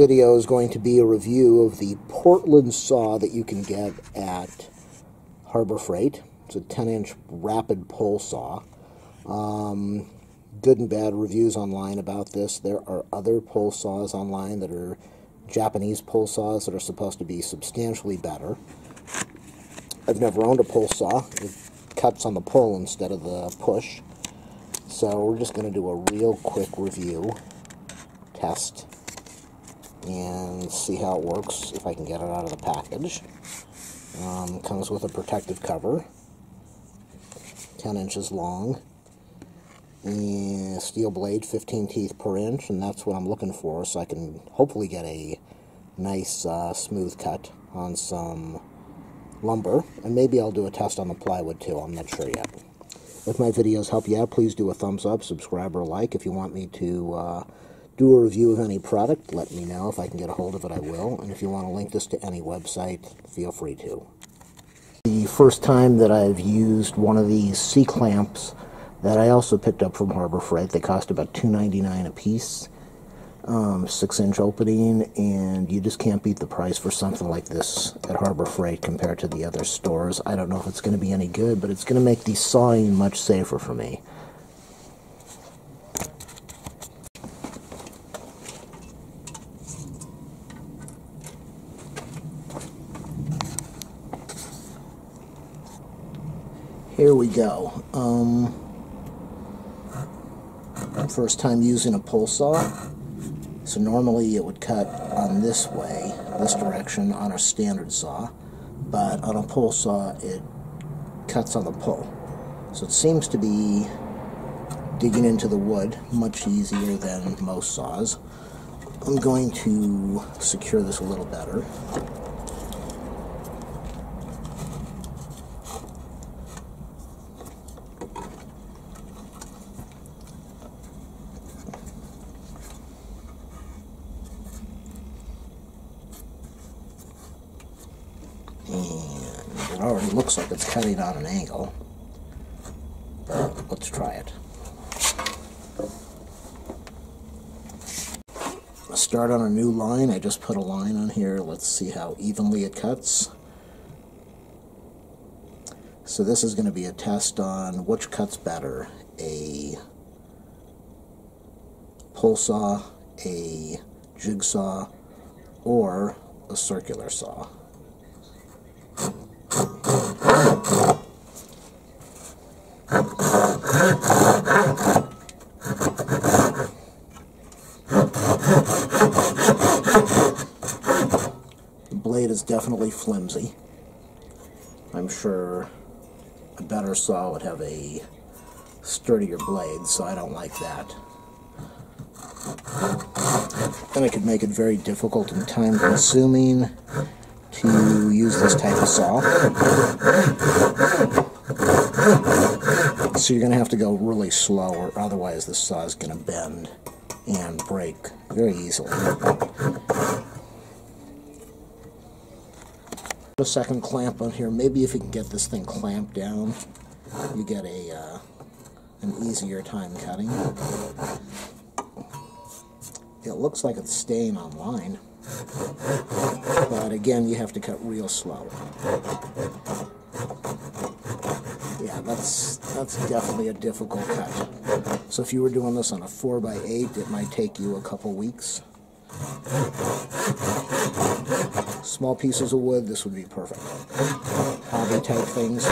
video is going to be a review of the Portland saw that you can get at Harbor Freight. It's a 10 inch rapid pull saw. Um, good and bad reviews online about this. There are other pull saws online that are Japanese pull saws that are supposed to be substantially better. I've never owned a pull saw. It cuts on the pull instead of the push. So we're just going to do a real quick review, test, and see how it works if I can get it out of the package. Um, comes with a protective cover, 10 inches long, and steel blade, 15 teeth per inch, and that's what I'm looking for, so I can hopefully get a nice uh, smooth cut on some lumber, and maybe I'll do a test on the plywood too, I'm not sure yet. If my videos help you out, please do a thumbs up, subscribe, or like. If you want me to uh, do a review of any product, let me know. If I can get a hold of it, I will. And if you want to link this to any website, feel free to. The first time that I've used one of these C-clamps that I also picked up from Harbor Freight, they cost about $2.99 a piece. Um, six inch opening, and you just can't beat the price for something like this at Harbor Freight compared to the other stores. I don't know if it's going to be any good, but it's going to make the sawing much safer for me. Here we go. Um, first time using a pull saw. So normally it would cut on this way, this direction, on a standard saw. But on a pull saw, it cuts on the pull. So it seems to be digging into the wood much easier than most saws. I'm going to secure this a little better. And it already looks like it's cutting on an angle. Let's try it. Start on a new line. I just put a line on here. Let's see how evenly it cuts. So this is going to be a test on which cuts better. A pull saw, a jigsaw, or a circular saw. The blade is definitely flimsy. I'm sure a better saw would have a sturdier blade, so I don't like that. And it could make it very difficult and time consuming to use this type of saw. So you're going to have to go really slow, or otherwise the saw is going to bend and break very easily. A second clamp on here. Maybe if you can get this thing clamped down, you get a uh, an easier time cutting. It looks like it's staying online. But again, you have to cut real slow. Yeah, that's that's definitely a difficult cut. So if you were doing this on a 4x8, it might take you a couple weeks. Small pieces of wood, this would be perfect. Hobby type things.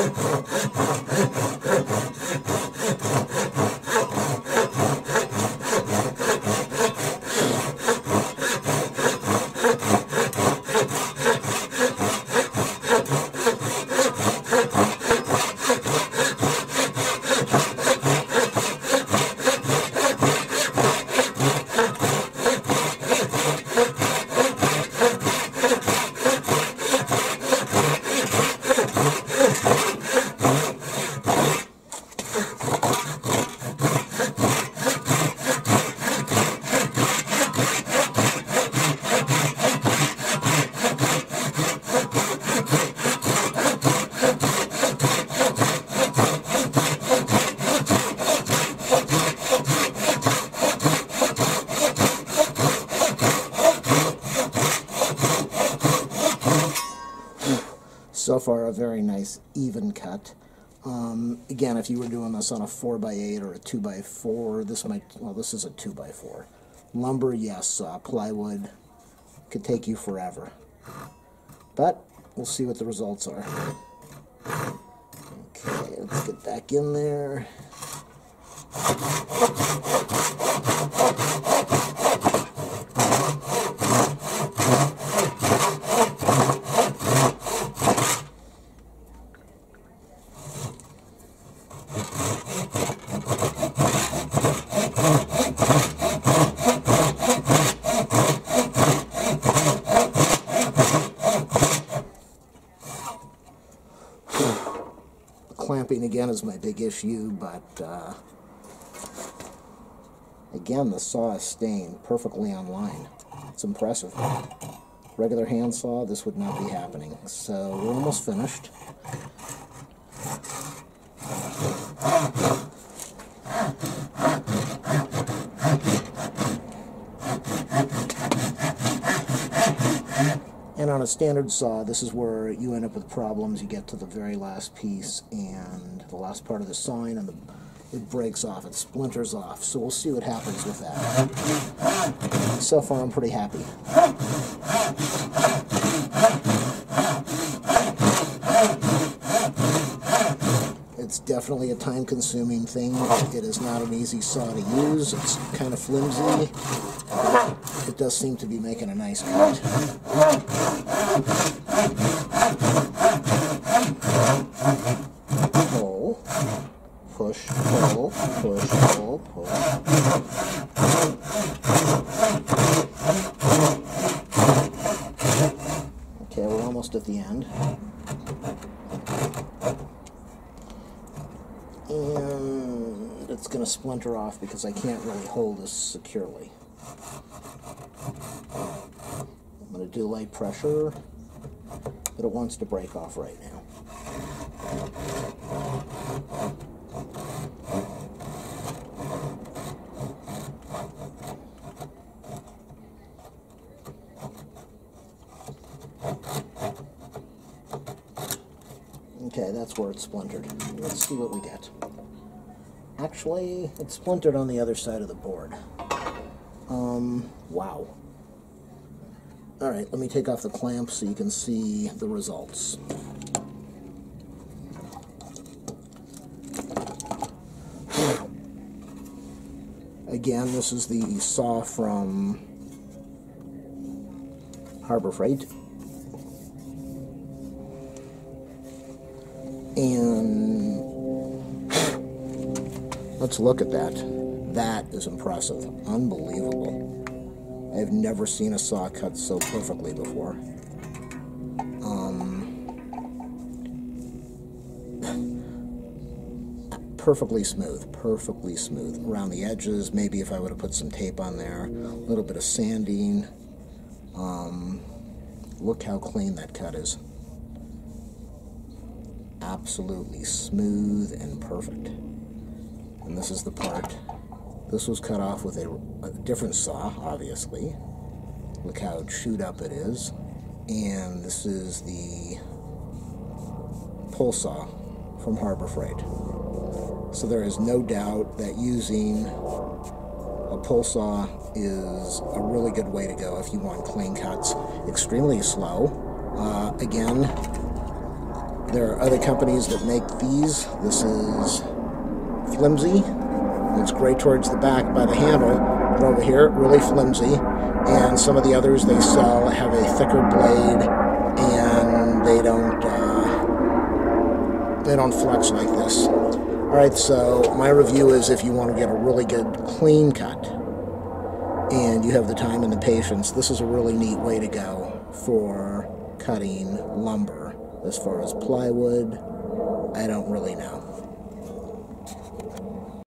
So far, a very nice even cut. Um, again, if you were doing this on a 4x8 or a 2x4, this might, well, this is a 2x4. Lumber, yes. Uh, plywood could take you forever. But we'll see what the results are. Okay, let's get back in there. Again is my big issue, but uh, again, the saw is staying perfectly on line. It's impressive. Regular hand saw, this would not be happening. So we're almost finished. On a standard saw, this is where you end up with problems. You get to the very last piece and the last part of the sawing and the, it breaks off, it splinters off. So we'll see what happens with that. So far I'm pretty happy. It's definitely a time consuming thing. It is not an easy saw to use. It's kind of flimsy. It does seem to be making a nice cut. Pull, push, pull, push, pull, pull. Okay, we're almost at the end. And it's going to splinter off because I can't really hold this securely. I'm going to do light pressure, but it wants to break off right now. Okay, that's where it's splintered. Let's see what we get. Actually, it's splintered on the other side of the board. Um, wow. Alright, let me take off the clamp so you can see the results. Again, this is the saw from Harbor Freight. Let's look at that. That is impressive. Unbelievable. I've never seen a saw cut so perfectly before. Um, perfectly smooth, perfectly smooth. Around the edges, maybe if I would have put some tape on there, a little bit of sanding. Um, look how clean that cut is. Absolutely smooth and perfect. And this is the part this was cut off with a, a, different saw, obviously. Look how chewed up it is. And this is the pull saw from Harbor Freight. So there is no doubt that using a pull saw is a really good way to go if you want clean cuts. Extremely slow. Uh, again, there are other companies that make these. This is flimsy it's gray towards the back by the handle, but over here, really flimsy. And some of the others they sell have a thicker blade, and they don't uh, they don't flex like this. All right, so my review is if you want to get a really good clean cut, and you have the time and the patience, this is a really neat way to go for cutting lumber. As far as plywood, I don't really know.